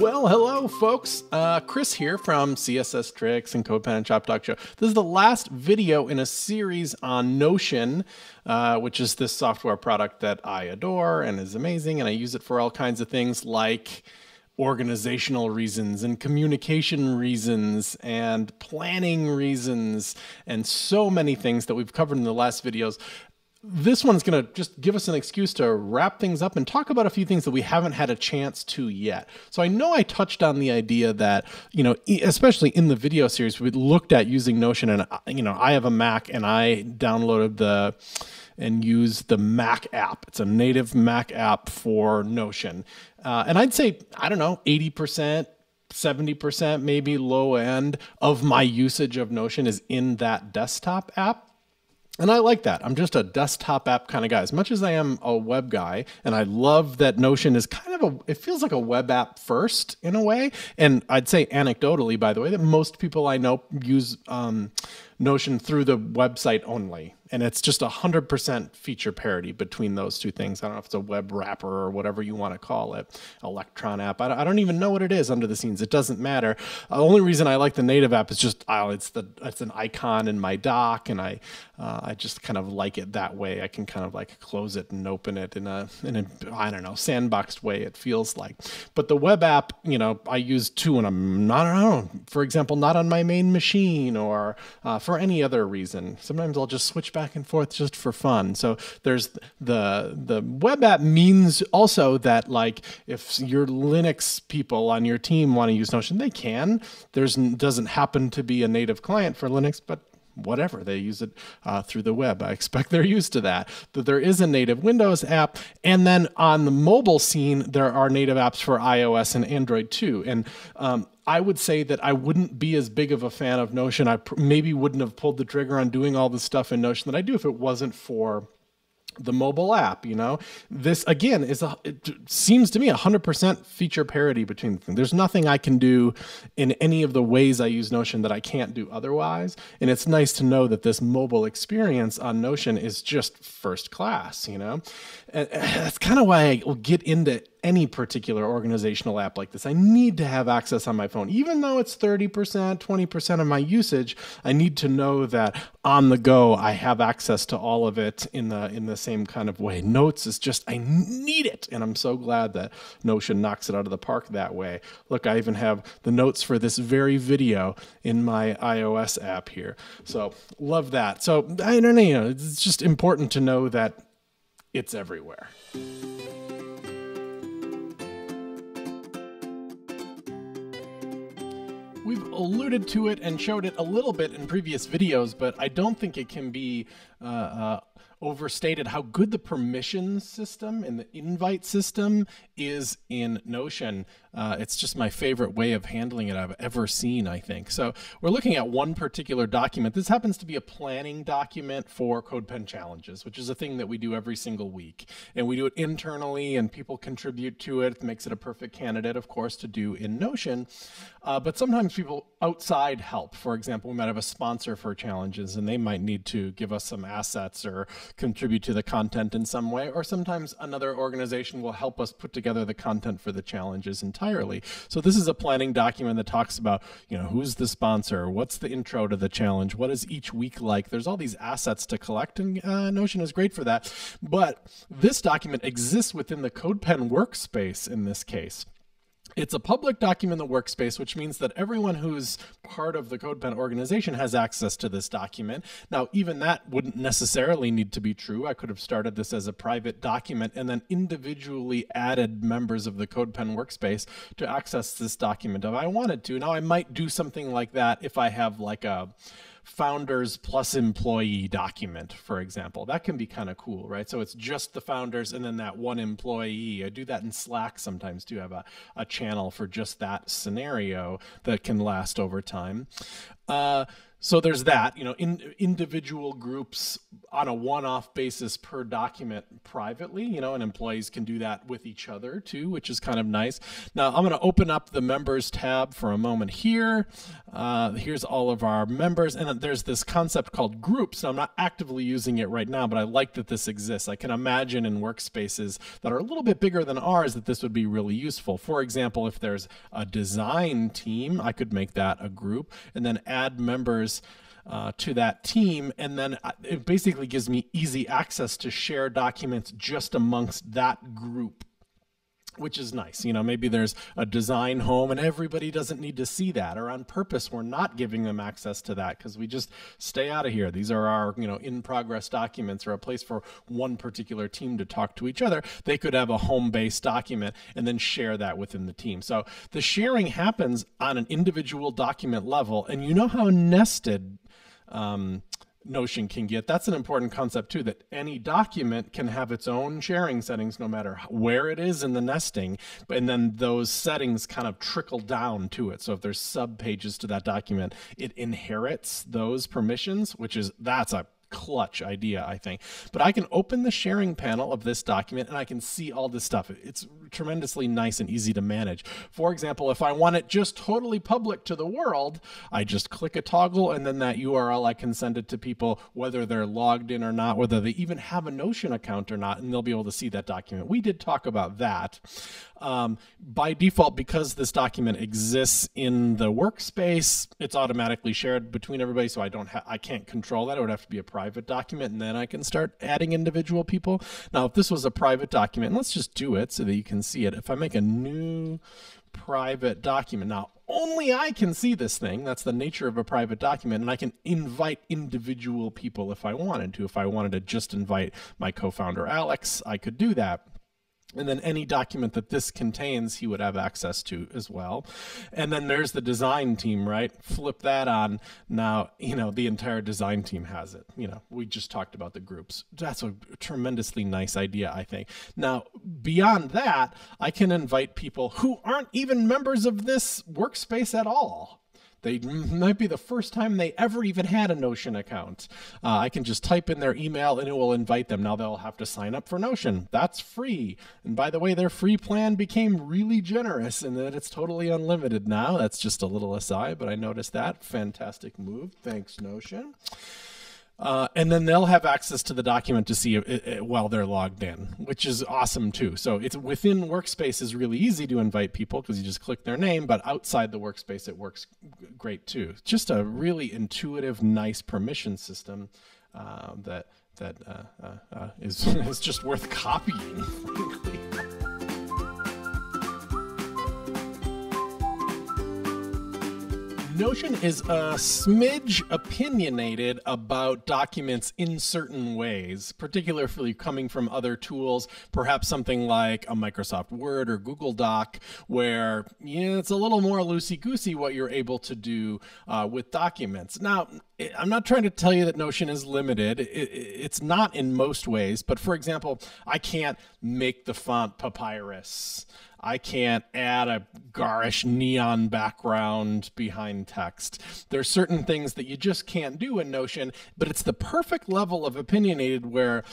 Well, hello, folks. Uh, Chris here from CSS Tricks and CodePen and Shop Talk Show. This is the last video in a series on Notion, uh, which is this software product that I adore and is amazing, and I use it for all kinds of things like organizational reasons and communication reasons and planning reasons and so many things that we've covered in the last videos this one's going to just give us an excuse to wrap things up and talk about a few things that we haven't had a chance to yet. So I know I touched on the idea that, you know, especially in the video series, we looked at using Notion and, uh, you know, I have a Mac and I downloaded the and use the Mac app. It's a native Mac app for Notion. Uh, and I'd say, I don't know, 80%, 70% maybe low end of my usage of Notion is in that desktop app. And I like that. I'm just a desktop app kind of guy. As much as I am a web guy, and I love that Notion is kind of a, it feels like a web app first in a way. And I'd say anecdotally, by the way, that most people I know use um, Notion through the website only and it's just a hundred percent feature parity between those two things. I don't know if it's a web wrapper or whatever you want to call it, Electron app. I don't even know what it is under the scenes. It doesn't matter. The only reason I like the native app is just oh, it's the it's an icon in my dock, and I uh, I just kind of like it that way. I can kind of like close it and open it in a in a I don't know sandboxed way. It feels like, but the web app, you know, I use too, and I'm not know, for example, not on my main machine or uh, for any other reason. Sometimes I'll just switch back back and forth just for fun. So there's the the web app means also that like if your Linux people on your team want to use Notion, they can. There's doesn't happen to be a native client for Linux, but whatever. They use it uh, through the web. I expect they're used to that but there is a native windows app. And then on the mobile scene there are native apps for ios and android too. And um, I would say that I wouldn't be as big of a fan of Notion. I maybe wouldn't have pulled the trigger on doing all the stuff in Notion that I do if it wasn't for the mobile app you know? This again is a it seems to me 100% feature parity between them there's nothing i can do in any of the ways i use notion that i can't do otherwise. And it's nice to know that this mobile experience on notion is just first class you know and uh, that's kind of why i will get into any particular organizational app like this. I need to have access on my phone. Even though it's 30%, 20% of my usage, I need to know that on the go I have access to all of it in the in the same kind of way. Notes is just I need it and I'm so glad that Notion knocks it out of the park that way. Look, I even have the notes for this very video in my iOS app here. So, love that. So, I don't know, it's just important to know that it's everywhere. We've alluded to it and showed it a little bit in previous videos, but I don't think it can be uh, uh, overstated how good the permission system and the invite system is in Notion. Uh, it's just my favorite way of handling it I've ever seen, I think. So we're looking at one particular document. This happens to be a planning document for CodePen challenges, which is a thing that we do every single week. And we do it internally and people contribute to it. it makes it a perfect candidate, of course, to do in Notion. Uh, but sometimes people outside help. For example, we might have a sponsor for challenges and they might need to give us some assets or contribute to the content in some way, or sometimes another organization will help us put together the content for the challenges entirely. So this is a planning document that talks about, you know, who's the sponsor, what's the intro to the challenge, what is each week like. There's all these assets to collect, and uh, Notion is great for that. But this document exists within the CodePen workspace in this case. It's a public document in the workspace, which means that everyone who's part of the CodePen organization has access to this document. Now, even that wouldn't necessarily need to be true. I could have started this as a private document and then individually added members of the CodePen workspace to access this document if I wanted to. Now, I might do something like that if I have like a founders plus employee document, for example. That can be kind of cool, right? So it's just the founders and then that one employee. I do that in Slack sometimes too. have a, a channel for just that scenario that can last over time. Uh, so there's that, you know, in individual groups on a one-off basis per document privately, you know, and employees can do that with each other too, which is kind of nice. Now I'm going to open up the members tab for a moment here. Uh, here's all of our members, and there's this concept called groups. I'm not actively using it right now, but I like that this exists. I can imagine in workspaces that are a little bit bigger than ours that this would be really useful. For example, if there's a design team, I could make that a group and then add members uh, to that team. And then uh, it basically gives me easy access to share documents just amongst that group which is nice. You know, maybe there's a design home and everybody doesn't need to see that, or on purpose, we're not giving them access to that because we just stay out of here. These are our, you know, in progress documents or a place for one particular team to talk to each other. They could have a home based document and then share that within the team. So the sharing happens on an individual document level. And you know how nested um, Notion can get. That's an important concept too, that any document can have its own sharing settings no matter where it is in the nesting, and then those settings kind of trickle down to it. So if there's sub pages to that document, it inherits those permissions, which is, that's a clutch idea, I think. But I can open the sharing panel of this document and I can see all this stuff. It's tremendously nice and easy to manage. For example, if I want it just totally public to the world, I just click a toggle and then that URL, I can send it to people whether they're logged in or not, whether they even have a Notion account or not, and they'll be able to see that document. We did talk about that. Um, by default, because this document exists in the workspace, it's automatically shared between everybody. So I don't have, I can't control that. It would have to be a private document, and then I can start adding individual people. Now, if this was a private document, let's just do it so that you can see it. If I make a new private document, now only I can see this thing. That's the nature of a private document. And I can invite individual people if I wanted to. If I wanted to just invite my co founder, Alex, I could do that and then any document that this contains he would have access to as well. And then there's the design team right? Flip that on. Now you know the entire design team has it. You know we just talked about the groups. That's a tremendously nice idea i think. Now beyond that i can invite people who aren't even members of this workspace at all they might be the first time they ever even had a Notion account. Uh, I can just type in their email and it will invite them. Now they'll have to sign up for Notion. That's free. And by the way, their free plan became really generous in that it's totally unlimited now. That's just a little aside, but I noticed that. Fantastic move. Thanks, Notion. Uh, and then they'll have access to the document to see it, it, while they're logged in, which is awesome too. So it's within Workspace is really easy to invite people because you just click their name, but outside the workspace it works great too. Just a really intuitive, nice permission system uh, that that uh, uh, uh is is just worth copying. Notion is a smidge opinionated about documents in certain ways, particularly coming from other tools, perhaps something like a Microsoft Word or Google Doc, where yeah, it's a little more loosey goosey what you're able to do uh, with documents. Now, I'm not trying to tell you that Notion is limited. it's not in most ways, but for example, I can't make the font papyrus. I can't add a garish neon background behind text. There's certain things that you just can't do in Notion, but it's the perfect level of opinionated where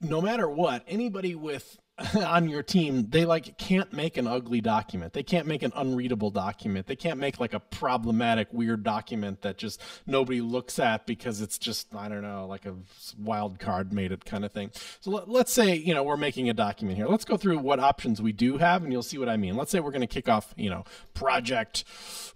no matter what, anybody with on your team, they like can't make an ugly document. They can't make an unreadable document. They can't make like a problematic, weird document that just nobody looks at because it's just I don't know, like a wild card made it kind of thing. So let, us say you know we're making a document here. Let's go through what options we do have, and you'll see what I mean. Let's say we're going to kick off you know project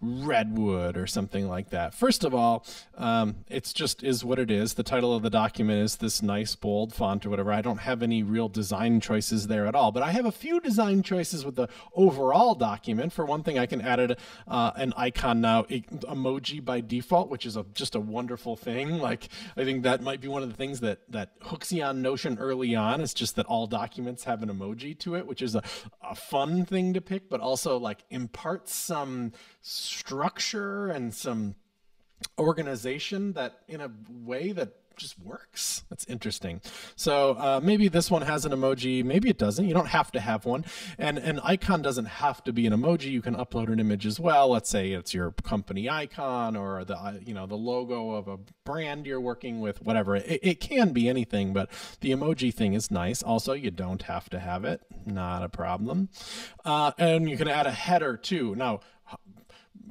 redwood or something like that. First of all, um, it's just is what it is. The title of the document is this nice bold font or whatever. I don't have any real design choices there there at all. But I have a few design choices with the overall document. For one thing, I can add uh, an icon now, emoji by default, which is a, just a wonderful thing. Like I think that might be one of the things that that hooks you on Notion early on. It's just that all documents have an emoji to it, which is a, a fun thing to pick, but also like imparts some structure and some organization that in a way that just works. That's interesting. So uh, maybe this one has an emoji, maybe it doesn't. You don't have to have one, and an icon doesn't have to be an emoji. You can upload an image as well. Let's say it's your company icon or the uh, you know the logo of a brand you're working with, whatever. It, it can be anything, but the emoji thing is nice. Also, you don't have to have it. Not a problem. Uh, and you can add a header too. Now,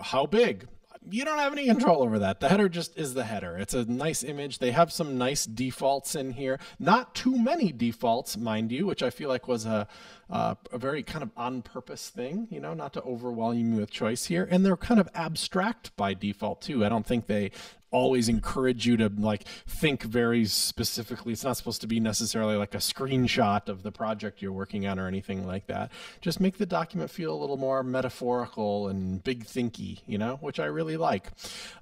how big? You don't have any control over that. The header just is the header. It's a nice image. They have some nice defaults in here. Not too many defaults, mind you, which I feel like was a, uh, a very kind of on purpose thing, you know, not to overwhelm you with choice here. And they're kind of abstract by default too. I don't think they always encourage you to like think very specifically. It's not supposed to be necessarily like a screenshot of the project you're working on or anything like that. Just make the document feel a little more metaphorical and big thinky, you know, which I really like.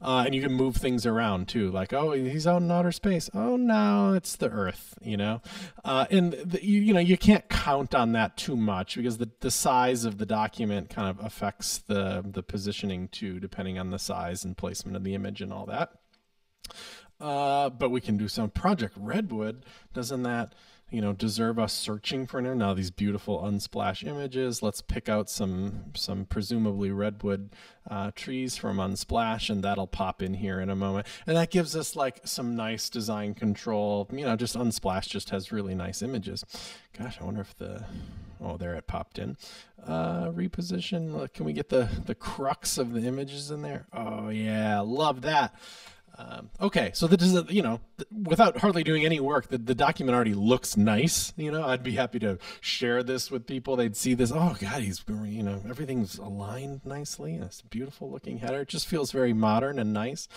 Uh, and you can move things around too, like oh he's out in outer space. Oh no, it's the Earth, you know. Uh, and the, you, you know you can't count on that too much because the the size of the document kind of affects the the positioning too, depending on the size and placement of the image and all that. Uh, but we can do some Project Redwood. Doesn't that, you know, deserve us searching for now? These beautiful unsplash images. Let's pick out some some presumably redwood uh, trees from Unsplash, and that'll pop in here in a moment. And that gives us like some nice design control. You know, just Unsplash just has really nice images. Gosh, I wonder if the oh there it popped in. Uh, reposition. Can we get the the crux of the images in there? Oh yeah, love that. Um, okay, so this is, you know, without hardly doing any work, the, the document already looks nice. You know, I'd be happy to share this with people. They'd see this. Oh God, he's, you know, everything's aligned nicely. It's a beautiful looking header. It just feels very modern and nice.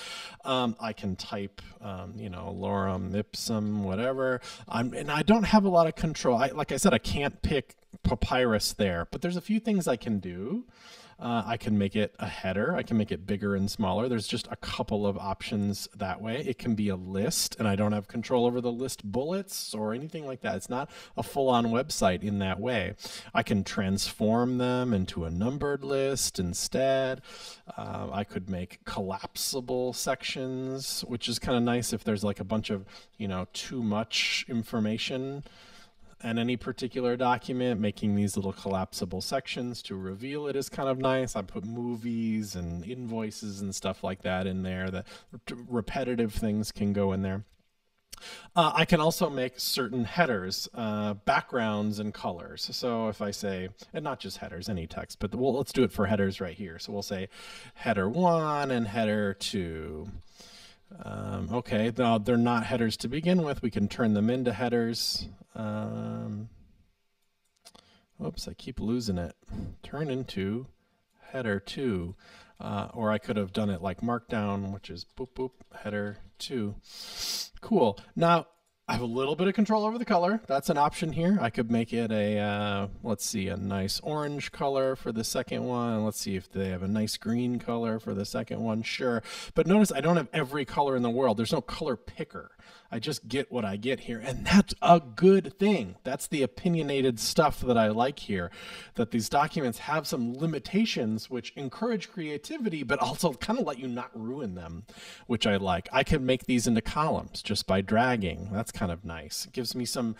Um, I can type, um, you know, lorem ipsum, whatever. I'm, and I don't have a lot of control. I, like I said, I can't pick papyrus there, but there's a few things I can do. Uh, I can make it a header. I can make it bigger and smaller. There's just a couple of options that way. It can be a list, and I don't have control over the list bullets or anything like that. It's not a full on website in that way. I can transform them into a numbered list instead. Uh, I could make collapsible sections, which is kind of nice if there's like a bunch of, you know, too much information and any particular document, making these little collapsible sections to reveal it is kind of nice. I put movies and invoices and stuff like that in there. The repetitive things can go in there. Uh, I can also make certain headers, uh, backgrounds, and colors. So if I say, and not just headers, any text, but well, let's do it for headers right here. So we'll say header one and header two. Um, okay, now they're not headers to begin with. We can turn them into headers. Um, oops, I keep losing it. Turn into header 2. Uh, or I could have done it like markdown, which is boop boop header 2. Cool. Now, I have a little bit of control over the color. That's an option here. I could make it a, uh, let's see, a nice orange color for the second one. Let's see if they have a nice green color for the second one. Sure. But notice I don't have every color in the world. There's no color picker. I just get what I get here. And that's a good thing. That's the opinionated stuff that I like here. That these documents have some limitations which encourage creativity, but also kind of let you not ruin them, which I like. I can make these into columns just by dragging. That's kind of nice. It gives me some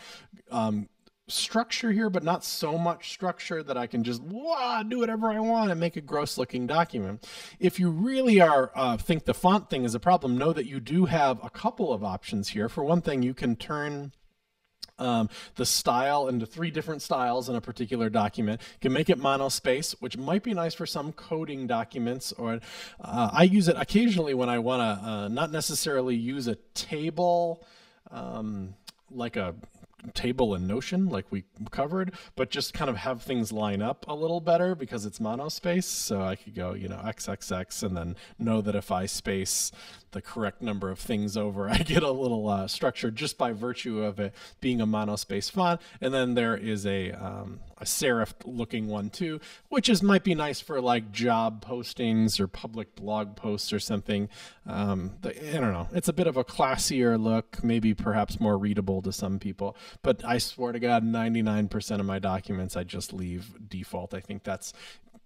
um, structure here, but not so much structure that I can just wah, do whatever I want and make a gross looking document. If you really are uh, think the font thing is a problem, know that you do have a couple of options here. For one thing, you can turn um, the style into three different styles in a particular document. You can make it monospace, which might be nice for some coding documents. Or uh, I use it occasionally when I want to uh, not necessarily use a table. Um, like a table and Notion, like we covered, but just kind of have things line up a little better because it's monospace. So I could go, you know, XXX and then know that if I space the correct number of things over, I get a little uh, structure just by virtue of it being a monospace font. And then there is a, um, a serif looking one too, which is might be nice for like job postings or public blog posts or something. Um, the, I don't know. It's a bit of a classier look, maybe perhaps more readable to some people. But I swear to God, 99% of my documents I just leave default. I think that's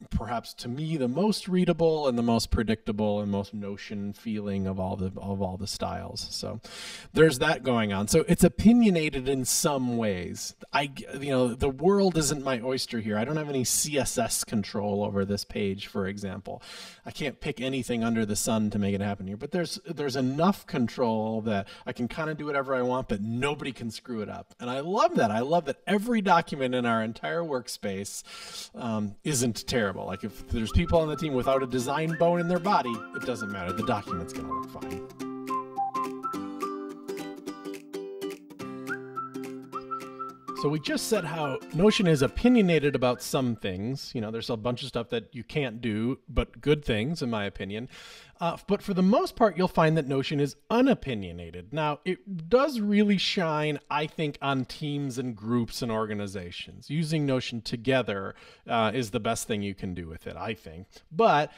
perhaps to me the most readable and the most predictable and most notion feeling of all the of all the styles. So there's that going on. So it's opinionated in some ways. I you know the world isn't my oyster here. I don't have any css control over this page for example. I can't pick anything under the sun to make it happen here but there's there's enough control that i can kind of do whatever i want but nobody can screw it up. And i love that. I love that every document in our entire workspace um, isn't terrible terrible. Like if there's people on the team without a design bone in their body, it doesn't matter. The document's to look fine. So we just said how Notion is opinionated about some things. You know, there's a bunch of stuff that you can't do, but good things, in my opinion. Uh, but for the most part, you'll find that Notion is unopinionated. Now, it does really shine, I think, on teams and groups and organizations. Using Notion together uh, is the best thing you can do with it, I think. But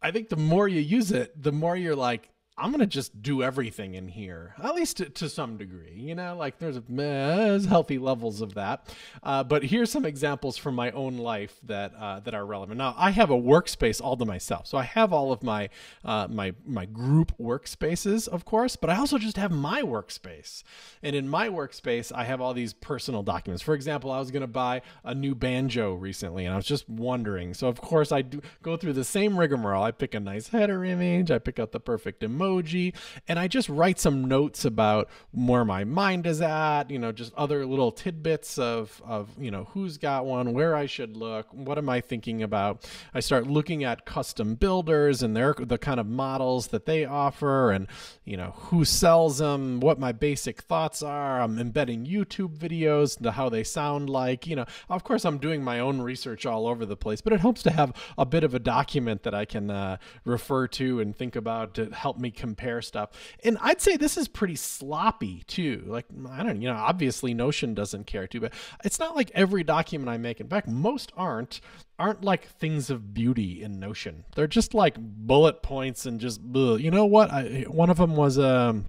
I think the more you use it, the more you're like, I'm gonna just do everything in here, at least to, to some degree. You know, like there's, there's healthy levels of that. Uh, but here's some examples from my own life that uh, that are relevant. Now, I have a workspace all to myself, so I have all of my uh, my my group workspaces, of course, but I also just have my workspace. And in my workspace, I have all these personal documents. For example, I was gonna buy a new banjo recently, and I was just wondering. So of course, I do go through the same rigmarole. I pick a nice header image, I pick out the perfect emoji emoji, and I just write some notes about where my mind is at, you know, just other little tidbits of, of you know, who's got one, where I should look, what am I thinking about. I start looking at custom builders and their the kind of models that they offer and, you know, who sells them, what my basic thoughts are. I'm embedding YouTube videos into how they sound like, you know, of course I'm doing my own research all over the place, but it helps to have a bit of a document that I can uh, refer to and think about to help me compare stuff. And I'd say this is pretty sloppy too. Like I don't, you know, obviously Notion doesn't care too, but it's not like every document I make. In fact, most aren't aren't like things of beauty in Notion. They're just like bullet points and just you know what? I, one of them was um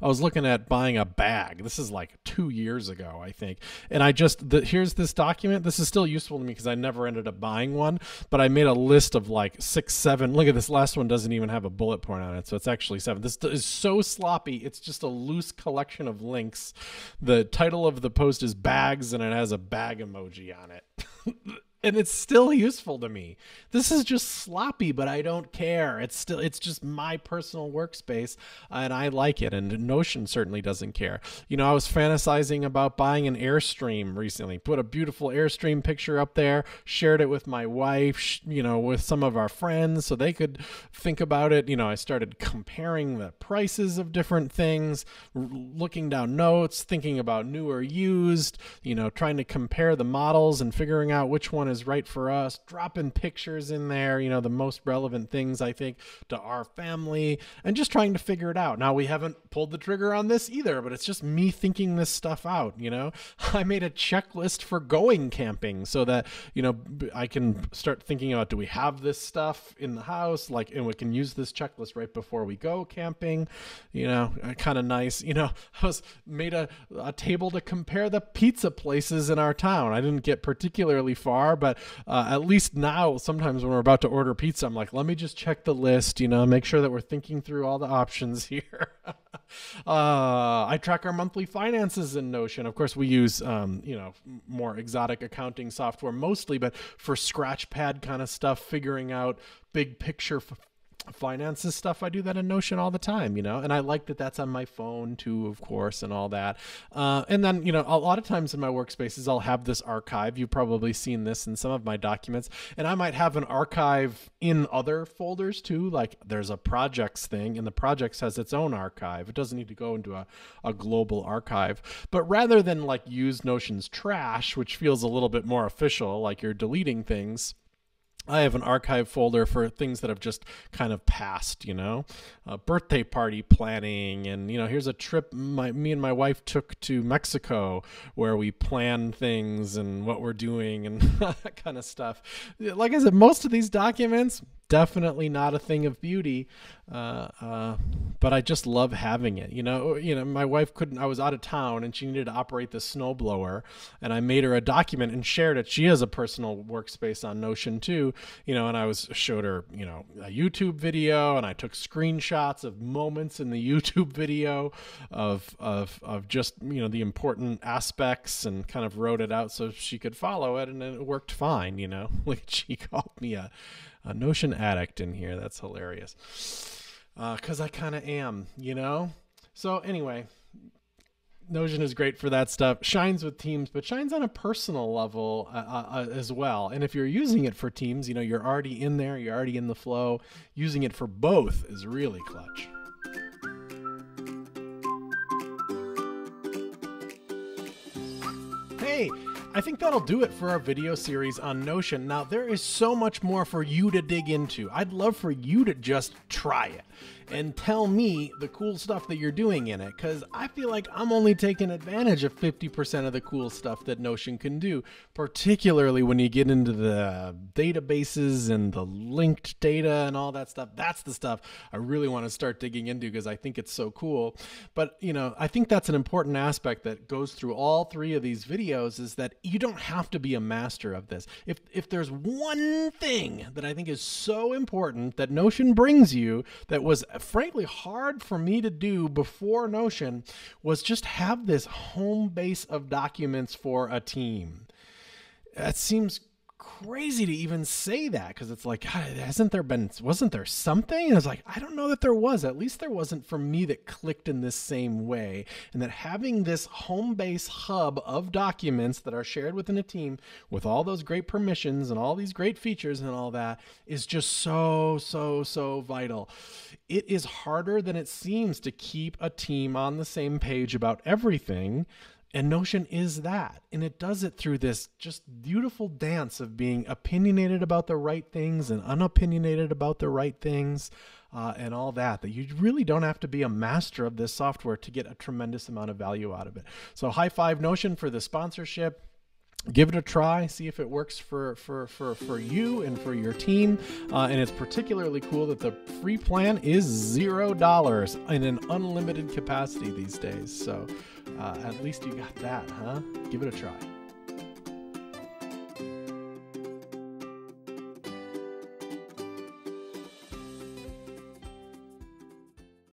I was looking at buying a bag. This is like two years ago, I think. And I just, the, here's this document. This is still useful to me because I never ended up buying one, but I made a list of like six, seven. Look at this last one doesn't even have a bullet point on it. So it's actually seven. This is so sloppy. It's just a loose collection of links. The title of the post is bags and it has a bag emoji on it. and it's still useful to me. This is just sloppy, but I don't care. It's still it's just my personal workspace and I like it and Notion certainly doesn't care. You know, I was fantasizing about buying an Airstream recently. Put a beautiful Airstream picture up there, shared it with my wife, you know, with some of our friends so they could think about it. You know, I started comparing the prices of different things, looking down notes, thinking about new or used, you know, trying to compare the models and figuring out which one is right for us, dropping pictures in there, you know, the most relevant things I think to our family, and just trying to figure it out. Now, we haven't pulled the trigger on this either, but it's just me thinking this stuff out, you know. I made a checklist for going camping so that, you know, I can start thinking about do we have this stuff in the house? Like, and we can use this checklist right before we go camping, you know, uh, kind of nice. You know, I was made a, a table to compare the pizza places in our town. I didn't get particularly far, but uh, at least now, sometimes when we're about to order pizza, I'm like, let me just check the list, you know, make sure that we're thinking through all the options here. uh, I track our monthly finances in Notion. Of course, we use, um, you know, more exotic accounting software mostly, but for Scratchpad kind of stuff, figuring out big picture finances stuff i do that in notion all the time you know and i like that that's on my phone too of course and all that. Uh, and then you know a lot of times in my workspaces i'll have this archive. You've probably seen this in some of my documents and i might have an archive in other folders too like there's a projects thing and the projects has its own archive. It doesn't need to go into a, a global archive. But rather than like use notion's trash which feels a little bit more official like you're deleting things I have an archive folder for things that have just kind of passed, you know, uh, birthday party planning, and you know, here's a trip my me and my wife took to Mexico where we plan things and what we're doing and that kind of stuff. Like I said, most of these documents definitely not a thing of beauty, uh, uh, but I just love having it. You know, you know, my wife couldn't. I was out of town and she needed to operate the snowblower, and I made her a document and shared it. She has a personal workspace on Notion too, you know, and I was showed her, you know, a YouTube video, and I took screenshots of moments in the YouTube video of of of just you know the important aspects and kind of wrote it out so she could follow it, and it worked fine. You know, like she called me a a Notion addict in here. That's hilarious. Because uh, I kind of am, you know? So, anyway, Notion is great for that stuff. Shines with Teams, but shines on a personal level uh, uh, uh, as well. And if you're using it for Teams, you know, you're already in there, you're already in the flow. Using it for both is really clutch. Hey, I think that'll do it for our video series on Notion. Now, there is so much more for you to dig into. I'd love for you to just try it and tell me the cool stuff that you're doing in it because I feel like I'm only taking advantage of 50% of the cool stuff that Notion can do, particularly when you get into the databases and the linked data and all that stuff. That's the stuff I really want to start digging into because I think it's so cool. But, you know, I think that's an important aspect that goes through all three of these videos is that you don't have to be a master of this. If if there's one thing that I think is so important that Notion brings you that was frankly hard for me to do before Notion was just have this home base of documents for a team. That seems crazy to even say that because it's like, God, hasn't there been, wasn't there something? And was like, I don't know that there was. At least there wasn't for me that clicked in this same way. And that having this home base hub of documents that are shared within a team with all those great permissions and all these great features and all that is just so, so, so vital. It is harder than it seems to keep a team on the same page about everything and Notion is that. And it does it through this just beautiful dance of being opinionated about the right things and unopinionated about the right things uh, and all that. That you really don't have to be a master of this software to get a tremendous amount of value out of it. So, high five Notion for the sponsorship give it a try see if it works for for for for you and for your team uh, and it's particularly cool that the free plan is zero dollars in an unlimited capacity these days so uh, at least you got that, huh? Give it a try.